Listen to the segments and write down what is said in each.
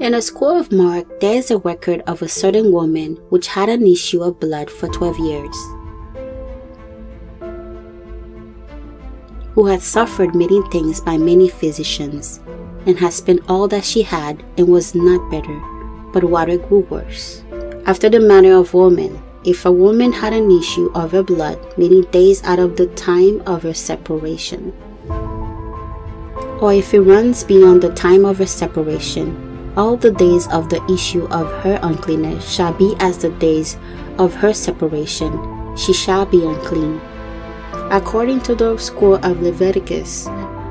In the scroll of Mark, there is a record of a certain woman which had an issue of blood for 12 years, who had suffered many things by many physicians, and had spent all that she had and was not better, but rather grew worse. After the manner of women, if a woman had an issue of her blood many days out of the time of her separation, or if it runs beyond the time of her separation, all the days of the issue of her uncleanness shall be as the days of her separation, she shall be unclean. According to the scroll of Leviticus,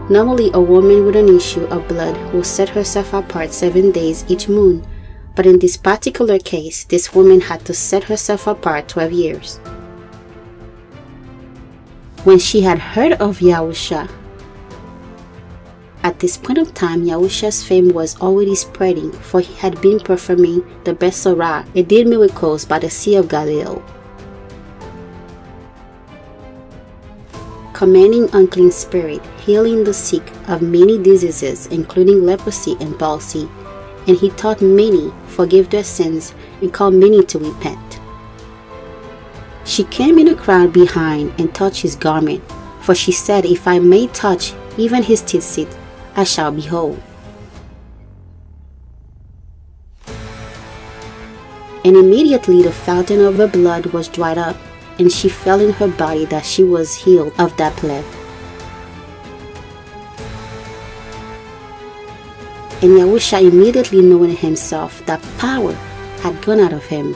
normally a woman with an issue of blood will set herself apart seven days each moon, but in this particular case, this woman had to set herself apart 12 years. When she had heard of Yahusha, at this point of time, Yahusha's fame was already spreading, for he had been performing the best Besorah, and did miracles by the Sea of Galilee. Commanding unclean spirit, healing the sick of many diseases, including leprosy and palsy, and he taught many forgive their sins and called many to repent. She came in a crowd behind and touched his garment, for she said, If I may touch even his tzitzit, I shall be whole. And immediately the fountain of her blood was dried up, and she felt in her body that she was healed of that plague. And Yahusha immediately knowing himself that power had gone out of him,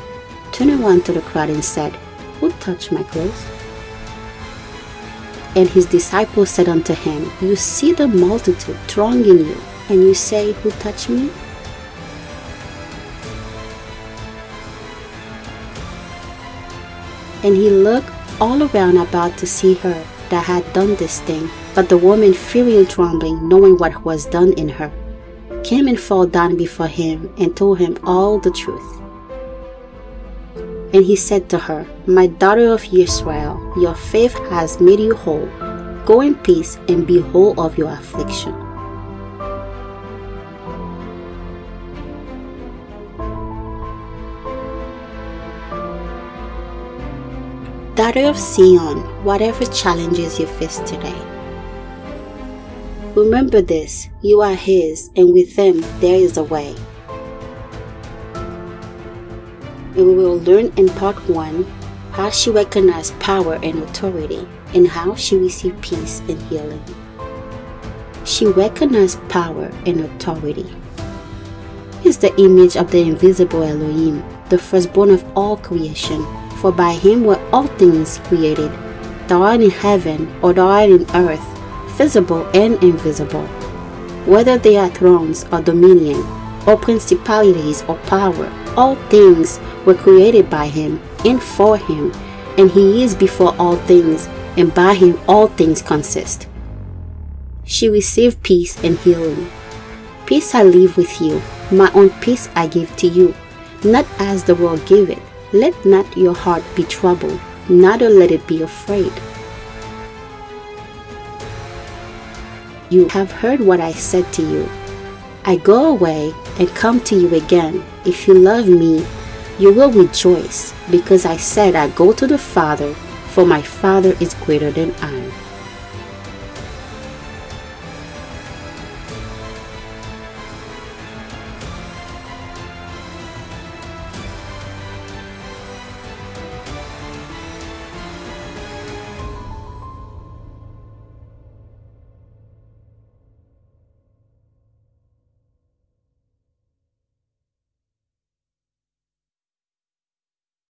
turned around to the crowd and said, Who touched my clothes? And his disciples said unto him, You see the multitude thronging you, and you say, Who touched me? And he looked all around about to see her that had done this thing. But the woman, fearing and trembling, knowing what was done in her, came and fell down before him and told him all the truth. And he said to her, My daughter of Israel, your faith has made you whole. Go in peace and be whole of your affliction. Daughter of Zion, whatever challenges you face today, remember this you are His, and with Him there is a way and we will learn in part 1 how she recognized power and authority and how she received peace and healing. She recognized power and authority. Is the image of the invisible Elohim, the firstborn of all creation, for by him were all things created, are in heaven or are in earth, visible and invisible, whether they are thrones or dominion, or principalities or power, all things were created by him and for him, and he is before all things, and by him all things consist. She received peace and healing. Peace I leave with you, my own peace I give to you, not as the world giveth. Let not your heart be troubled, neither let it be afraid. You have heard what I said to you. I go away and come to you again. If you love me, you will rejoice, because I said I go to the Father, for my Father is greater than I.